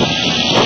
Yes.